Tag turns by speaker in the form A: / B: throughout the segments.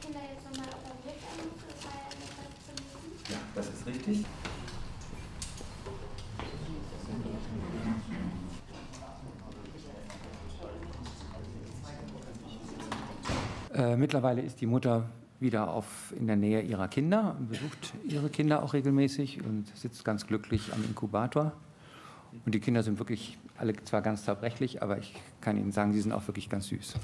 A: Kinder jetzt nochmal operiert werden musste. Das war ja lesen.
B: Ja, das ist richtig. Äh, mittlerweile ist die Mutter wieder auf, in der Nähe ihrer Kinder und besucht ihre Kinder auch regelmäßig und sitzt ganz glücklich am Inkubator. Und die Kinder sind wirklich alle zwar ganz zerbrechlich, aber ich kann Ihnen sagen, sie sind auch wirklich ganz süß.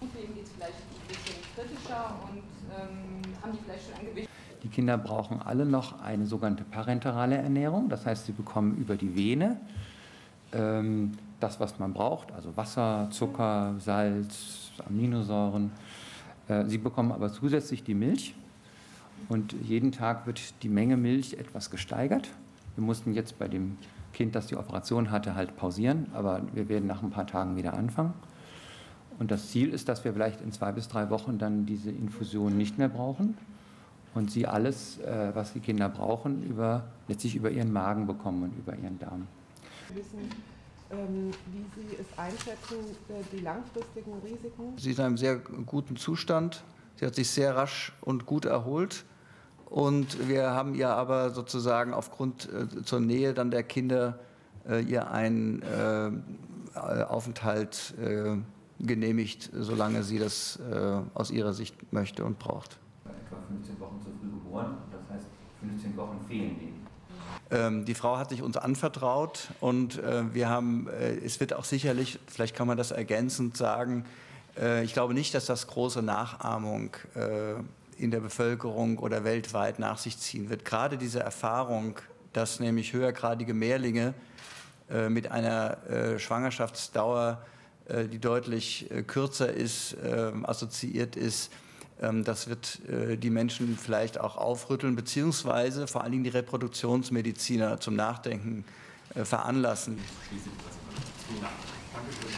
C: Denen geht es vielleicht ein kritischer und ähm, haben die vielleicht schon ein Gewicht.
B: Die Kinder brauchen alle noch eine sogenannte parenterale Ernährung. Das heißt, sie bekommen über die Vene ähm, das, was man braucht, also Wasser, Zucker, Salz, Aminosäuren. Äh, sie bekommen aber zusätzlich die Milch. Und jeden Tag wird die Menge Milch etwas gesteigert. Wir mussten jetzt bei dem Kind, das die Operation hatte, halt pausieren, aber wir werden nach ein paar Tagen wieder anfangen. Und das Ziel ist, dass wir vielleicht in zwei bis drei Wochen dann diese Infusion nicht mehr brauchen und sie alles, äh, was die Kinder brauchen, über, letztlich über ihren Magen bekommen und über ihren Darm.
D: wissen, ähm, wie Sie es einschätzen, äh, die langfristigen Risiken.
E: Sie ist in einem sehr guten Zustand. Sie hat sich sehr rasch und gut erholt. Und wir haben ihr aber sozusagen aufgrund äh, zur Nähe dann der Kinder äh, ihr einen äh, Aufenthalt äh, genehmigt, solange sie das äh, aus ihrer Sicht möchte und braucht.
B: Etwa 15 Wochen zu früh geboren, das heißt 15 Wochen fehlen denen.
E: Ähm, die Frau hat sich uns anvertraut und äh, wir haben, äh, es wird auch sicherlich, vielleicht kann man das ergänzend sagen, äh, ich glaube nicht, dass das große Nachahmung in der Bevölkerung oder weltweit nach sich ziehen wird. Gerade diese Erfahrung, dass nämlich höhergradige Mehrlinge mit einer Schwangerschaftsdauer, die deutlich äh, kürzer ist, äh, assoziiert ist, ähm, das wird äh, die Menschen vielleicht auch aufrütteln, beziehungsweise vor allen Dingen die Reproduktionsmediziner zum Nachdenken äh, veranlassen.
F: Dankeschön.